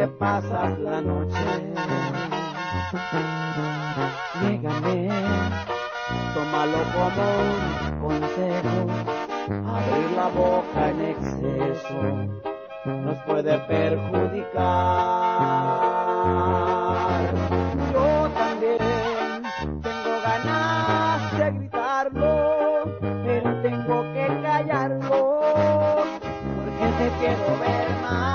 te pasas la noche. Llégame, tómalo como un consejo, abrir la boca en exceso nos puede perjudicar. Yo también tengo ganas de gritarlo, pero tengo que callarlo, porque te quiero ver más.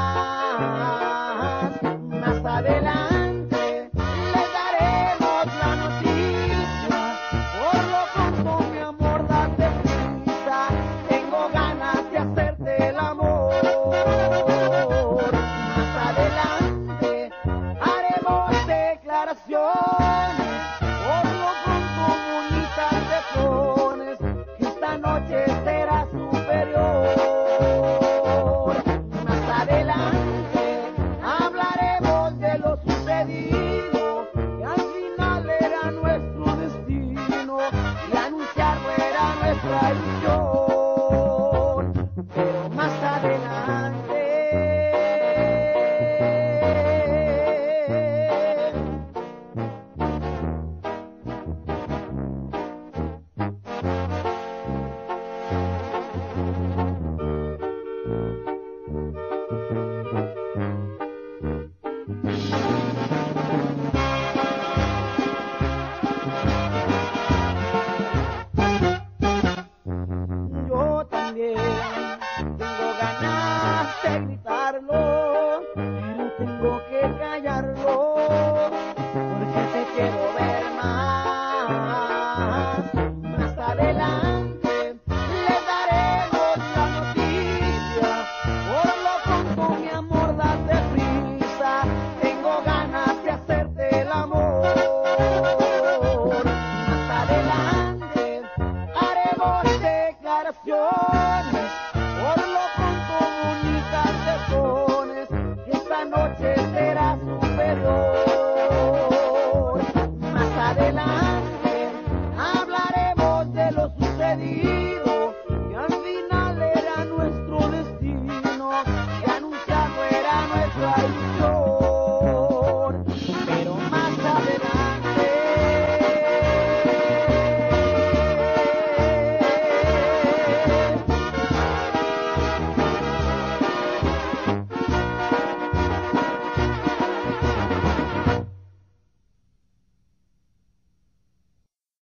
your name.